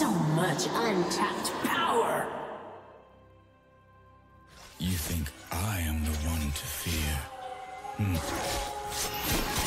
So much untapped power! You think I am the one to fear? Hmm.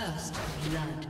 First blood.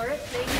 Turret plating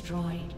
Destroyed.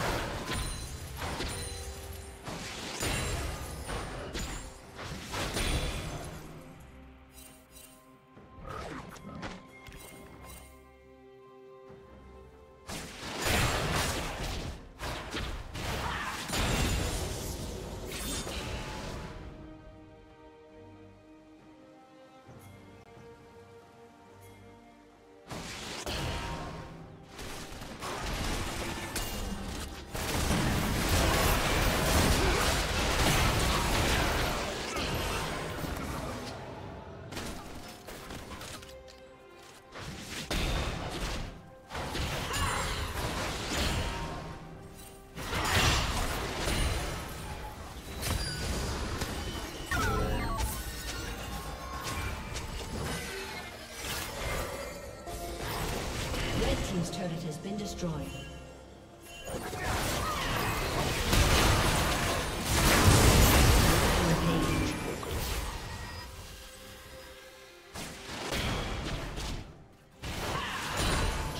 destroyed.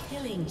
Killing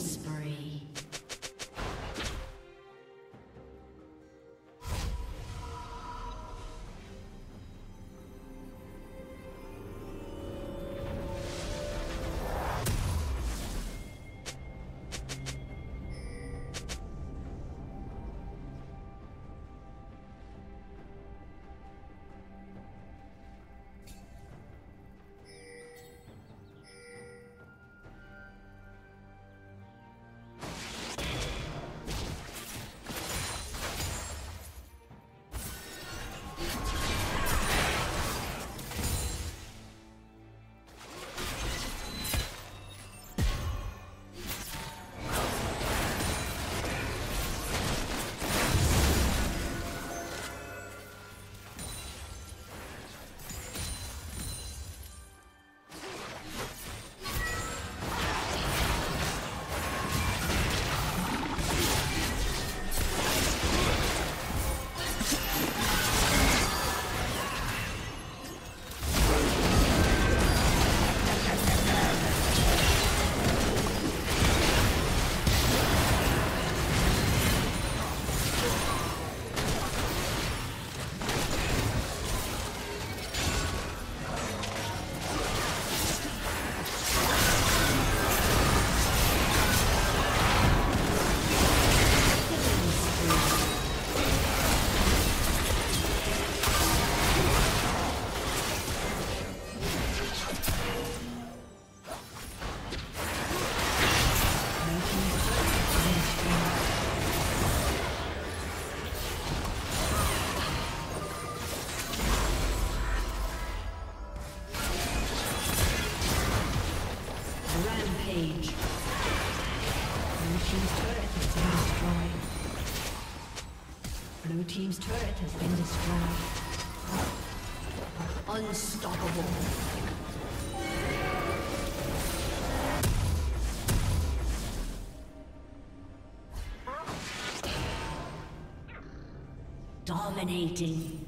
Rampage. Blue Team's turret has been destroyed. Blue Team's turret has been destroyed. Unstoppable. Dominating.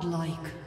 Godlike.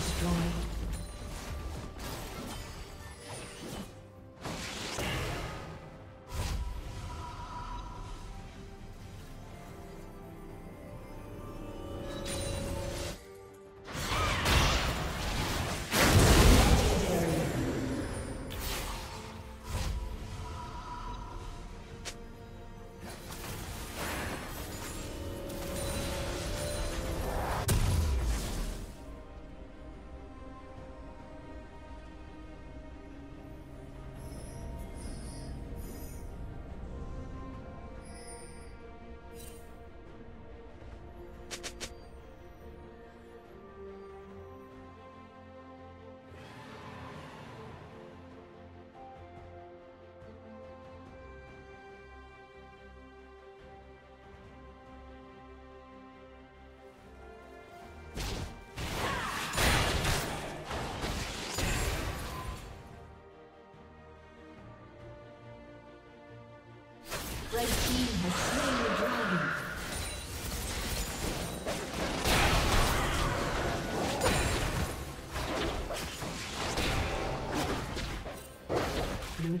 Destroyed.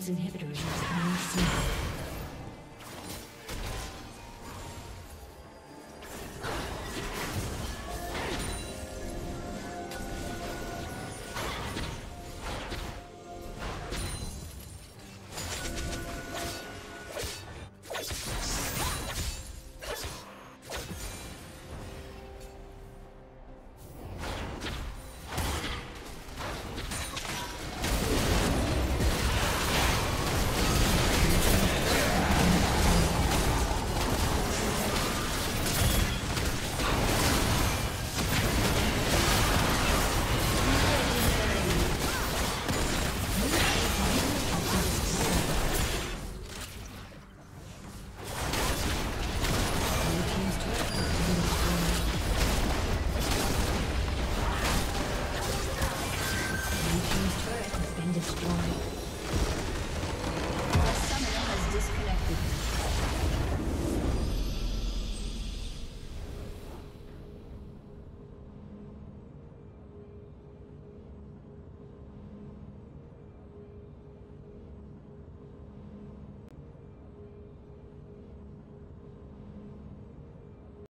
Team's inhibitor. is